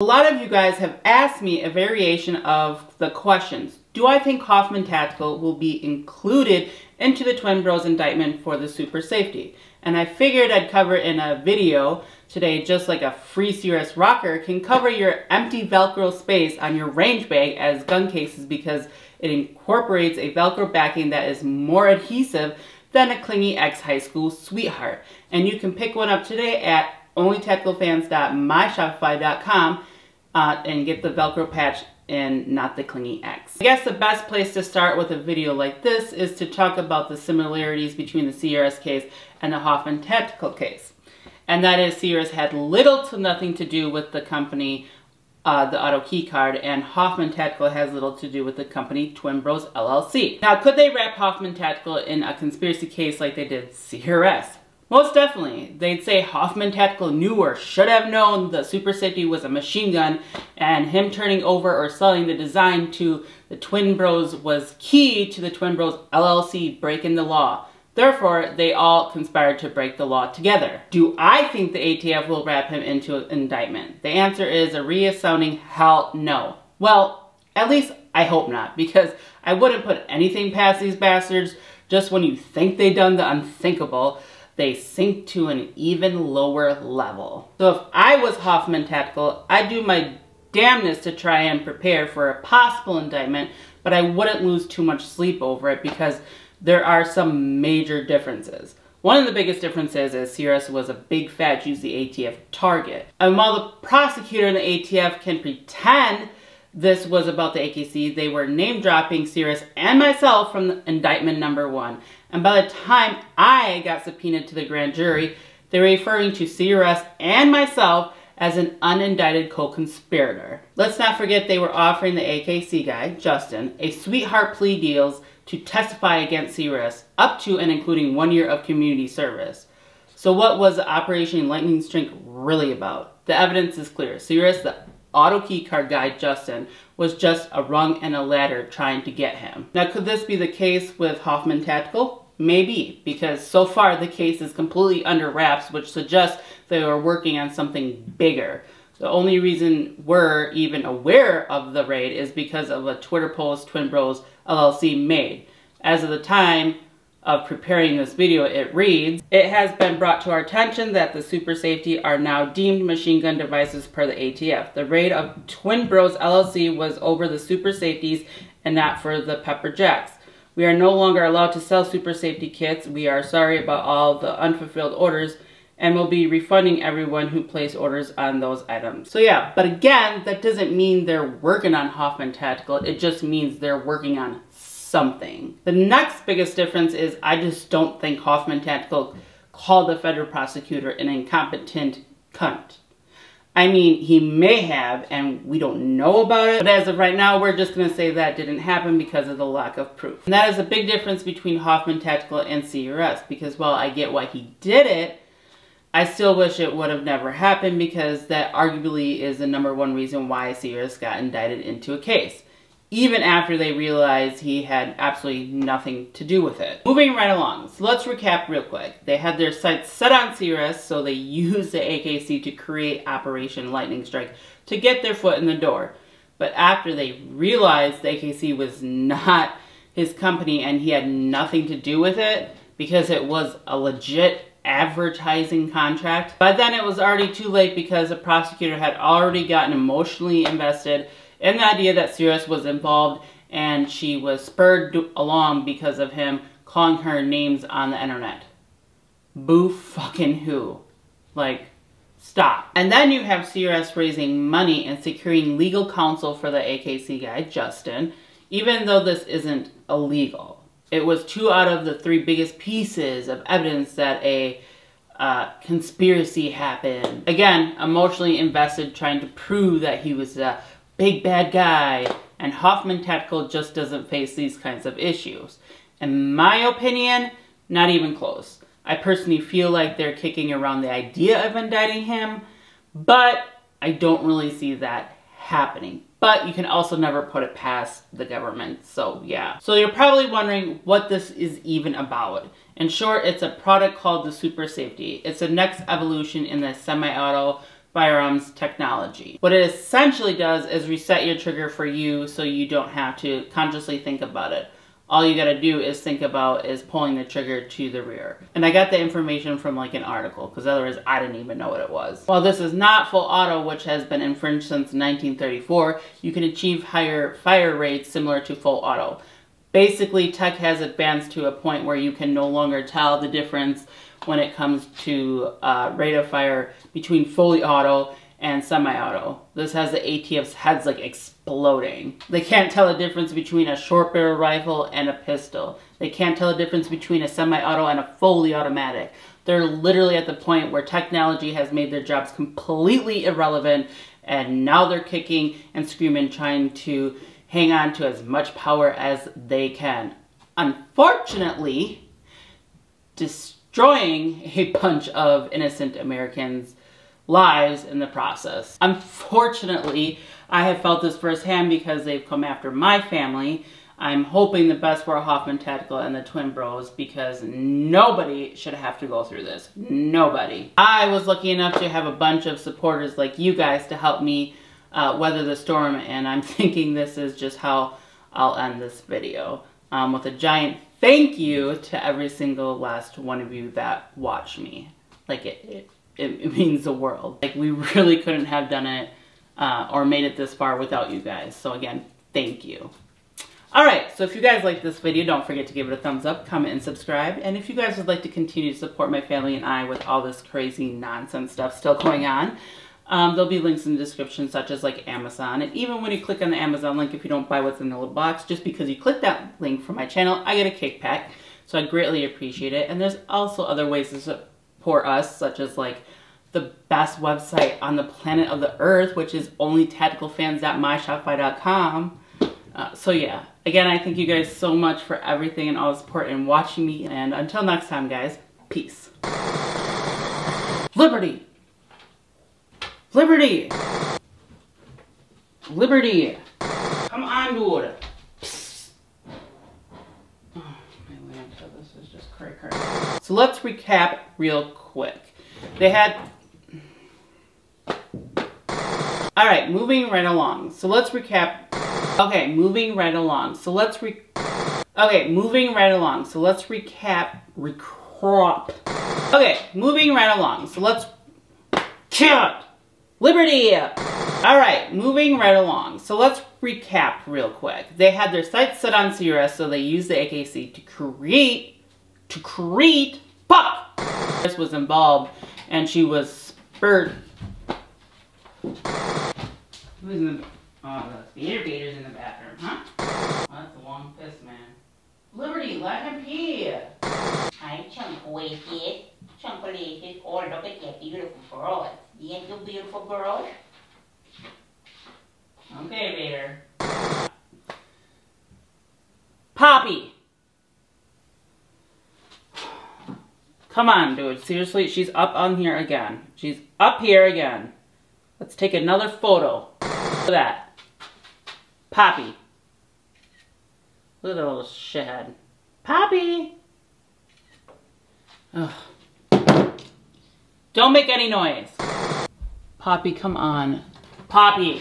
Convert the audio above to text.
A lot of you guys have asked me a variation of the questions. Do I think Hoffman Tactical will be included into the Twin Bros indictment for the super safety? And I figured I'd cover in a video today just like a free CRS rocker can cover your empty Velcro space on your range bag as gun cases because it incorporates a Velcro backing that is more adhesive than a clingy ex-high school sweetheart. And you can pick one up today at onlytacticalfans.myshopify.com uh, and get the Velcro patch and not the clingy X. I guess the best place to start with a video like this is to talk about the similarities between the CRS case and the Hoffman Tactical case. And that is CRS had little to nothing to do with the company, uh, the auto key card, and Hoffman Tactical has little to do with the company Twin Bros LLC. Now, could they wrap Hoffman Tactical in a conspiracy case like they did CRS? Most definitely. They'd say Hoffman Tactical knew or should have known the Super Safety was a machine gun and him turning over or selling the design to the Twin Bros was key to the Twin Bros LLC breaking the law. Therefore, they all conspired to break the law together. Do I think the ATF will wrap him into an indictment? The answer is a resounding hell no. Well, at least I hope not, because I wouldn't put anything past these bastards just when you think they've done the unthinkable they sink to an even lower level. So if I was Hoffman Tactical, I'd do my damnness to try and prepare for a possible indictment, but I wouldn't lose too much sleep over it because there are some major differences. One of the biggest differences is CRS was a big fat juicy ATF target. And while the prosecutor and the ATF can pretend this was about the AKC. They were name dropping CRS and myself from the indictment number one. And by the time I got subpoenaed to the grand jury, they were referring to CRS and myself as an unindicted co-conspirator. Let's not forget they were offering the AKC guy, Justin, a sweetheart plea deals to testify against CRS up to and including one year of community service. So what was Operation Lightning Strike really about? The evidence is clear. CRS, the auto key card guy Justin was just a rung and a ladder trying to get him. Now could this be the case with Hoffman Tactical? Maybe, because so far the case is completely under wraps, which suggests they were working on something bigger. The only reason we're even aware of the raid is because of a Twitter post Twin Bros LLC made. As of the time, of preparing this video, it reads, It has been brought to our attention that the super safety are now deemed machine gun devices per the ATF. The raid of Twin Bros LLC was over the super safeties and not for the pepper jacks. We are no longer allowed to sell super safety kits. We are sorry about all the unfulfilled orders and will be refunding everyone who placed orders on those items. So yeah, but again, that doesn't mean they're working on Hoffman Tactical. It just means they're working on something. The next biggest difference is I just don't think Hoffman Tactical called the federal prosecutor an incompetent cunt. I mean, he may have, and we don't know about it, but as of right now, we're just to say that didn't happen because of the lack of proof. And that is a big difference between Hoffman Tactical and CRS, because while I get why he did it, I still wish it would have never happened because that arguably is the number one reason why CRS got indicted into a case even after they realized he had absolutely nothing to do with it. Moving right along, so let's recap real quick. They had their sights set on CRS, so they used the AKC to create Operation Lightning Strike to get their foot in the door. But after they realized the AKC was not his company and he had nothing to do with it, because it was a legit advertising contract. By then it was already too late because the prosecutor had already gotten emotionally invested in the idea that CRS was involved and she was spurred along because of him calling her names on the internet. Boo fucking who. Like, stop. And then you have CRS raising money and securing legal counsel for the AKC guy, Justin, even though this isn't illegal. It was two out of the three biggest pieces of evidence that a uh, conspiracy happened. Again, emotionally invested trying to prove that he was a big bad guy, and Hoffman Tactical just doesn't face these kinds of issues. In my opinion, not even close. I personally feel like they're kicking around the idea of indicting him, but I don't really see that happening. But you can also never put it past the government, so yeah. So you're probably wondering what this is even about. In short, it's a product called the Super Safety. It's the next evolution in the semi-auto firearms technology. What it essentially does is reset your trigger for you so you don't have to consciously think about it. All you gotta do is think about is pulling the trigger to the rear. And I got the information from like an article because otherwise I didn't even know what it was. While this is not full auto, which has been infringed since 1934, you can achieve higher fire rates similar to full auto. Basically, tech has advanced to a point where you can no longer tell the difference when it comes to uh, rate of fire between fully auto and semi-auto. This has the ATF's heads like exploding. They can't tell the difference between a short barrel rifle and a pistol. They can't tell the difference between a semi-auto and a fully automatic. They're literally at the point where technology has made their jobs completely irrelevant and now they're kicking and screaming trying to hang on to as much power as they can. Unfortunately, destroying a bunch of innocent Americans' lives in the process. Unfortunately, I have felt this firsthand because they've come after my family. I'm hoping the best for Hoffman Tactical and the Twin Bros because nobody should have to go through this. Nobody. I was lucky enough to have a bunch of supporters like you guys to help me uh, weather the storm and I'm thinking this is just how I'll end this video um, with a giant thank you to every single last one of you that watched me. Like it, it, it means the world. Like we really couldn't have done it uh, or made it this far without you guys. So again, thank you. Alright, so if you guys like this video, don't forget to give it a thumbs up, comment, and subscribe. And if you guys would like to continue to support my family and I with all this crazy nonsense stuff still going on, um, there'll be links in the description, such as like Amazon. And even when you click on the Amazon link, if you don't buy what's in the little box, just because you click that link from my channel, I get a pack. So I greatly appreciate it. And there's also other ways to support us, such as like the best website on the planet of the earth, which is only onlytacticalfans.myshopify.com. Uh, so yeah, again, I thank you guys so much for everything and all the support and watching me. And until next time, guys, peace. Liberty! Liberty! Liberty! Come on, dude! Psst. Oh, my lamp, this is just cray cray. So let's recap real quick. They had... Alright, moving right along. So let's recap... Okay, moving right along. So let's re... Okay, moving right along. So let's recap... Recrop. Okay, moving right along. So let's... Cut! Liberty! Alright, moving right along. So let's recap real quick. They had their sights set on CRS, so they used the AKC to create, to create, pop! This was involved, and she was spurred. Who's in the, oh, the beater's in the bathroom, huh? Oh, that's a long piss, man. Liberty, let him pee! I chunkwaited, chunkulated, all oh, look at your beautiful girl. Ain't you beautiful girl? Okay, Vader. Poppy! Come on, dude. Seriously, she's up on here again. She's up here again. Let's take another photo. Look at that. Poppy. Look at that little shithead. Poppy! Ugh. Don't make any noise. Poppy, come on. Poppy!